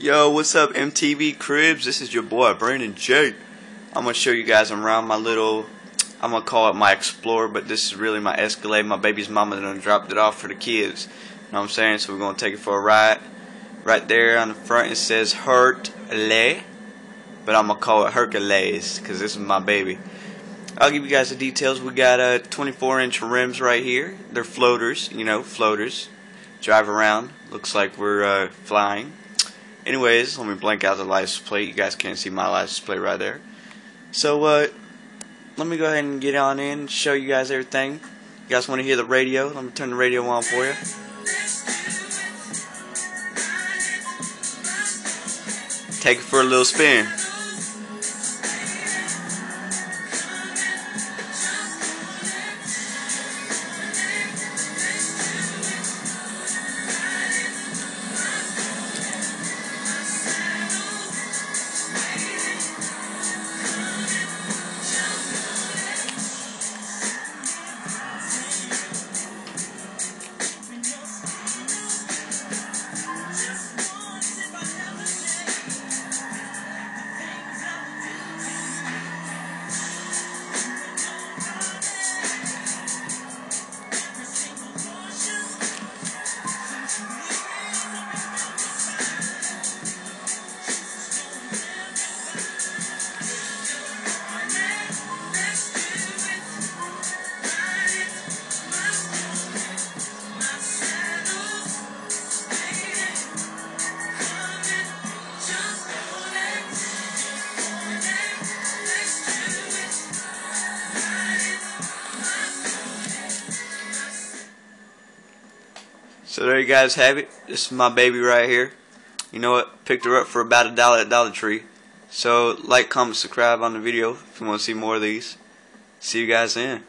Yo, what's up, MTV Cribs? This is your boy, Brandon J. I'm gonna show you guys around my little, I'm gonna call it my Explorer, but this is really my Escalade. My baby's mama done dropped it off for the kids. You know what I'm saying? So we're gonna take it for a ride. Right there on the front it says Hercule, but I'm gonna call it Hercules because this is my baby. I'll give you guys the details. We got uh, 24 inch rims right here. They're floaters, you know, floaters. Drive around. Looks like we're uh, flying. Anyways, let me blank out the license plate. You guys can't see my license plate right there. So, uh, let me go ahead and get on in, show you guys everything. You guys want to hear the radio? Let me turn the radio on for you. Take it for a little spin. So there you guys have it. This is my baby right here. You know what? Picked her up for about a dollar at Dollar Tree. So like, comment, subscribe on the video if you want to see more of these. See you guys then.